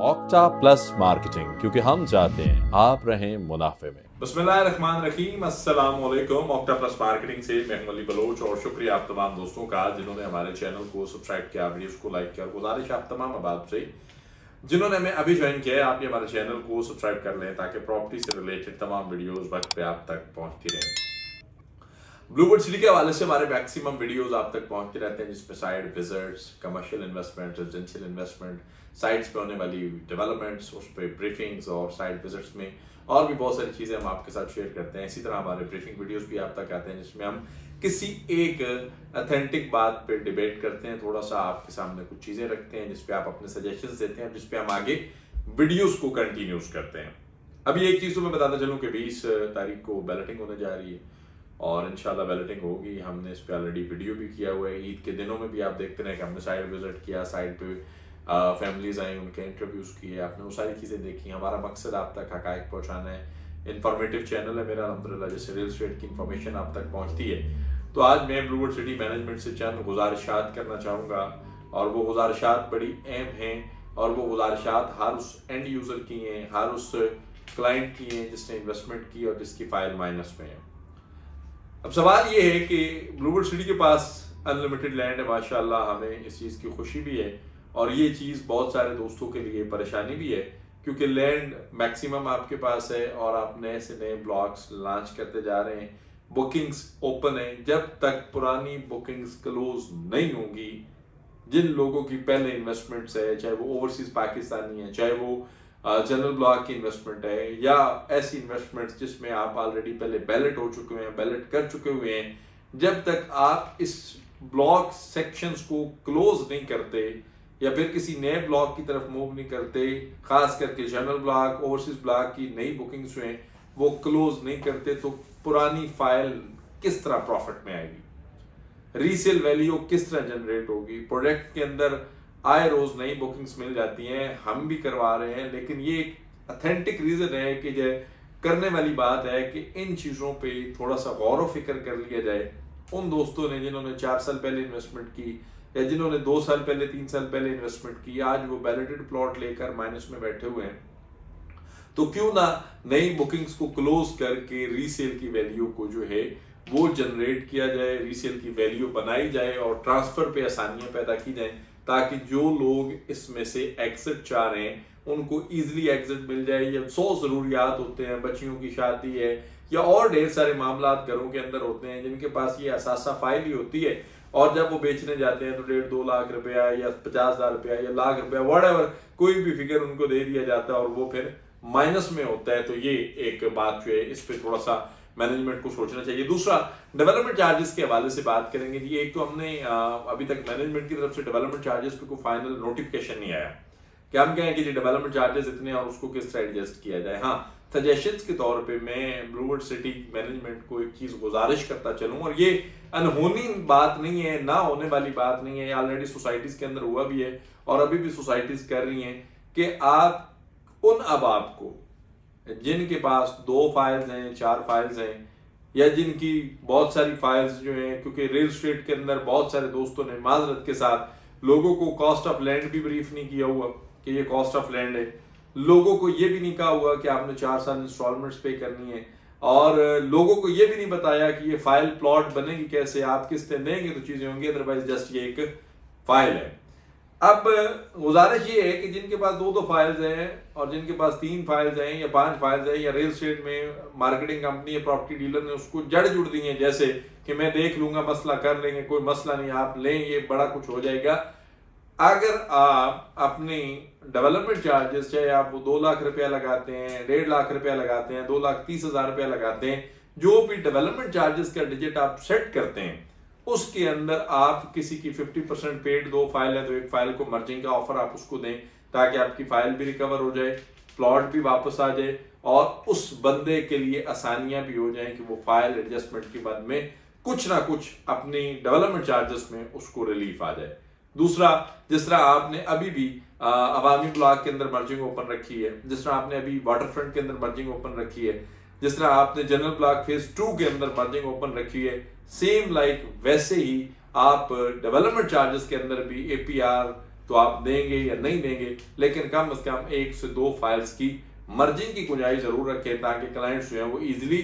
Octa Plus Marketing क्योंकि हम चाहते हैं आप रहें मुनाफे में। बसमीम अस्सलाम वालेकुम ऑक्टा प्लस मार्केटिंग से मैं अली बलोच और शुक्रिया आप तमाम दोस्तों का, जिन्होंने हमारे चैनल को सब्सक्राइब किया, वीडियोस को लाइक किया और गुजारिश आप तमाम अब से, जिन्होंने हमें अभी ज्वाइन किया है, आप ये हमारे चैनल को सब्सक्राइब कर लें ताकि प्रॉपर्टी से रिलेटेड तमाम वीडियोस वक्त पे आप तक पहुँचती रहें। ब्लूबर्ड सिटी के हवाले से हमारे मैक्सिमम वीडियोस आप तक पहुँचते रहते हैं, जिसमें site visits commercial investment residential investment sites पे होने वाली डेवलपमेंट्स उस पर ब्रीफिंग्स और साइड विजिट्स में और भी बहुत सारी चीज़ें हम आपके साथ शेयर करते हैं। इसी तरह हमारे ब्रीफिंग वीडियोस भी आप तक आते हैं, जिसमें हम किसी एक अथेंटिक बात पे डिबेट करते हैं थोड़ा सा आपके सामने कुछ चीज़ें रखते हैं जिसपे आप अपने सजेशन देते हैं जिसपे हम आगे वीडियोज़ को कंटिन्यूस करते हैं। अभी एक चीज़ तो मैं बताता चलूँ कि बीस तारीख को बैलेटिंग होने जा रही है। और इनशाला बैलेटिंग होगी। हमने इस पर ऑलरेडी वीडियो भी किया हुआ है। ईद के दिनों में भी आप देखते रहे कि हमने साइड विज़िट किया साइड पे फैमिलीज़ आई, उनके इंटरव्यूज़ किए, आपने वो सारी चीज़ें देखी। हमारा मकसद आप तक हकायक पहुँचाना है। इन्फॉर्मेटिव चैनल है मेरा अलहमदिल्ला जैसे रियल स्टेट की इन्फॉर्मेशन आप तक पहुँचती है। तो आज मैं ब्लूवर्ड सिटी मैनेजमेंट से चंद गुजारिशात करना चाहूँगा। और वो गुजारिशात बड़ी अहम हैं और वो गुजारिशात हर उस एंड यूज़र की हैं, हर उस क्लाइंट की हैं जिसने इन्वेस्टमेंट की और जिसकी फ़ाइल माइनस में है। अब सवाल ये है कि ब्लूवर्ड सिटी के पास अनलिमिटेड लैंड है, माशाल्लाह, हमें इस चीज़ की खुशी भी है और ये चीज़ बहुत सारे दोस्तों के लिए परेशानी भी है, क्योंकि लैंड मैक्सिमम आपके पास है और आप नए से नए ब्लॉक्स लॉन्च करते जा रहे हैं, बुकिंग्स ओपन है, जब तक पुरानी बुकिंग्स क्लोज नहीं होंगी, जिन लोगों की पहले इन्वेस्टमेंट्स है, चाहे वो ओवरसीज पाकिस्तानी है, चाहे वो जनरल ब्लॉक की इन्वेस्टमेंट है, या ऐसी इन्वेस्टमेंट जिसमें आप ऑलरेडी पहले बैलेट हो चुके हैं बैलेट कर चुके हुए हैं, जब तक आप इस ब्लॉक सेक्शंस को क्लोज नहीं करते, या फिर किसी नए ब्लॉक की तरफ़ मूव नहीं करते, खास करके जनरल ब्लॉक ओवरसीज ब्लॉक की नई बुकिंग्स हुए, वो क्लोज नहीं करते तो पुरानी फ़ाइल किस तरह प्रॉफिट में आएगी? रीसेल वैल्यू किस तरह जनरेट होगी? प्रोडक्ट के अंदर आए रोज नई बुकिंग्स मिल जाती हैं, हम भी करवा रहे हैं, लेकिन ये एक अथेंटिक रीजन है कि जो करने वाली बात है कि इन चीज़ों पे थोड़ा सा गौर फ़िक्र कर लिया जाए। उन दोस्तों ने जिन्होंने चार साल पहले इन्वेस्टमेंट की, या जिन्होंने दो साल पहले, तीन साल पहले इन्वेस्टमेंट की, आज वो बैलेटेड प्लॉट लेकर माइनस में बैठे हुए हैं। तो क्यों ना नई बुकिंग्स को क्लोज करके रीसेल की वैल्यू को जो है, वो जनरेट किया जाए रीसेल की वैल्यू बनाई जाए और ट्रांसफ़र पे आसानियाँ पैदा की जाए। ताकि जो लोग इसमें से एग्जिट चाह रहे हैं, उनको इजिली एग्जिट मिल जाए। या सौ जरूरियात होते हैं, बच्चियों की शादी है, या और ढेर सारे मामला घरों के अंदर होते हैं, जिनके पास ये असासा फ़ाइल ही होती है। और जब वो बेचने जाते हैं तो डेढ़ दो लाख रुपया या पचास हज़ार रुपया या लाख रुपया वट कोई भी फिगर उनको दे दिया जाता है, और वो फिर माइनस में होता है। तो ये एक बात जो है, इस पर थोड़ा सा मैनेजमेंट को सोचना चाहिए। दूसरा डेवलपमेंट चार्जेस के हवाले से बात करेंगे जी एक तो हमने अभी तक मैनेजमेंट की तरफ़ से डेवलपमेंट चार्जेस पे कोई फाइनल नोटिफिकेशन नहीं आया। क्या हम कहें कि जी डेवलपमेंट चार्जेस इतने और उसको किस तरह एडजस्ट किया जाए? हाँ सजेशन के तौर पे मैं ब्लूवर्ड सिटी मैनेजमेंट को एक चीज़ गुजारिश करता चलूँ और ये अनहोनी बात नहीं है, ना होने वाली बात नहीं है। ऑलरेडी सोसाइटीज के अंदर हुआ भी है और अभी भी सोसाइटीज कर रही हैं कि आप, उन अबाब को जिनके पास दो फाइल्स हैं, चार फाइल्स हैं, या जिनकी बहुत सारी फाइल्स जो हैं, क्योंकि रियल स्टेट के अंदर बहुत सारे दोस्तों ने माजरत के साथ लोगों को कॉस्ट ऑफ़ लैंड भी ब्रीफ नहीं किया हुआ कि ये कॉस्ट ऑफ़ लैंड है। लोगों को ये भी नहीं कहा हुआ कि आपने चार साल इंस्टॉलमेंट्स पे करनी है। और लोगों को ये भी नहीं बताया कि ये फ़ाइल प्लॉट बनेगी कैसे, आप किस्तें देंगे तो चीज़ें होंगी अदरवाइज़ जस्ट ये एक फ़ाइल है। अब, गुजारिश ये है कि जिनके पास दो दो फाइल्स हैं और जिनके पास तीन फाइल्स हैं या पाँच फाइल्स हैं या रियल स्टेट में मार्केटिंग कंपनी या प्रॉपर्टी डीलर ने उसको जड़ जुड़ दी है जैसे कि मैं देख लूँगा, मसला कर लेंगे, कोई मसला नहीं, आप लें, ये बड़ा कुछ हो जाएगा। अगर आप अपनी डेवलपमेंट चार्जेस चाहे आप वो दो लाख रुपया लगाते हैं, डेढ़ लाख रुपया लगाते हैं, दो लाख तीस हज़ार रुपया लगाते हैं, जो भी डेवलपमेंट चार्जेस का डिजिट आप सेट करते हैं उसके अंदर आप किसी की 50 परसेंट पेड दो फ़ाइल है तो एक फ़ाइल को मर्जिंग का ऑफ़र आप उसको दें, ताकि आपकी फ़ाइल भी रिकवर हो जाए प्लॉट भी वापस आ जाए, और उस बंदे के लिए आसानियाँ भी हो जाए कि वो फ़ाइल एडजस्टमेंट के बाद में कुछ ना कुछ अपनी डेवलपमेंट चार्जेस में उसको रिलीफ आ जाए। दूसरा, जिस तरह आपने अभी भी अवामी ब्लॉक के अंदर मर्जिंग ओपन रखी है, जिस तरह आपने अभी वाटर फ्रंट के अंदर मर्जिंग ओपन रखी है जिस तरह आपने जनरल ब्लॉक फ़ेज़ टू के अंदर मर्जिंग ओपन रखी है सेम लाइक वैसे ही आप डेवलपमेंट चार्जेस के अंदर भी एपीआर तो आप देंगे या नहीं देंगे, लेकिन कम अज कम एक से दो फाइल्स की मर्जिंग की गुंजाइश ज़रूर रखें ताकि क्लाइंट्स जो है वो इजिली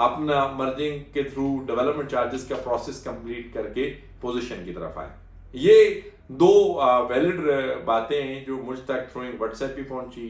अपना मर्जिंग के थ्रू डेवलपमेंट चार्जेस का प्रोसेस कंप्लीट करके पोजीशन की तरफ़ आए। ये दो वैलिड बातें हैं जो मुझ तक थ्रू व्हाट्सएप भी पहुँची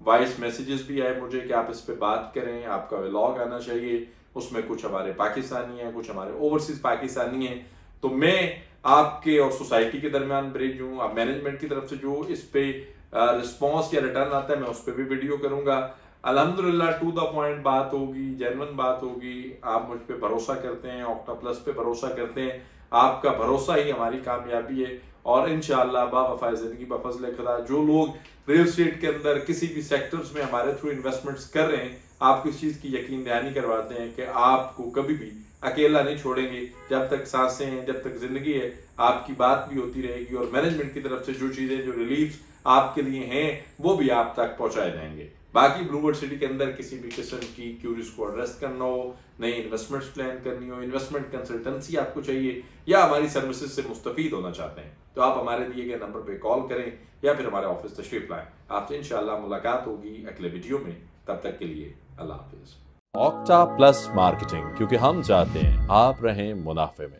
वॉइस मैसेजेस भी आए मुझे कि आप इस पर बात करें, आपका व्लॉग आना चाहिए, उसमें कुछ हमारे पाकिस्तानी हैं, कुछ हमारे ओवरसीज पाकिस्तानी हैं। तो मैं आपके और सोसाइटी के दरमियान ब्रिज हूँ, आप मैनेजमेंट की तरफ़ से जो इस पे रिस्पॉन्स या रिटर्न आता है, मैं उस पर भी वीडियो करूँगा। अल्हम्दुलिल्लाह टू द पॉइंट बात होगी जेनवन बात होगी। आप मुझ पर भरोसा करते हैं ऑक्टा प्लस पे भरोसा करते हैं। आपका भरोसा ही हमारी कामयाबी है। और इनशाला बाफा ज़िंदगी बफजल खुदा जो लोग रियल स्टेट के अंदर किसी भी सेक्टर्स में हमारे थ्रू इन्वेस्टमेंट्स कर रहे हैं, आप किस चीज़ की यकीन दहानी करवाते हैं कि आपको कभी भी अकेला नहीं छोड़ेंगे। जब तक साँसें हैं, जब तक ज़िंदगी है, आपकी बात भी होती रहेगी और मैनेजमेंट की तरफ़ से जो चीज़ें, जो रिलीफ आपके लिए हैं, वो भी आप तक पहुँचाए जाएँगे। बाकी ब्लूवर्ड सिटी के अंदर किसी भी किस्म की क्यूरीज को एड्रेस करना हो, नई इन्वेस्टमेंट्स प्लान करनी हो इन्वेस्टमेंट कंसल्टेंसी आपको चाहिए, या हमारी सर्विसेज़ से मुस्तफ़ होना चाहते हैं तो आप हमारे दिए गए नंबर पर कॉल करें, या फिर हमारे ऑफ़िस तशरीफ़ लाएँ। आपसे इंशाल्लाह मुलाकात होगी अगले वीडियो में। तब तक के लिए अल्लाह हाफिज़। ऑक्टा प्लस मार्केटिंग क्योंकि हम चाहते हैं आप रहें मुनाफे में।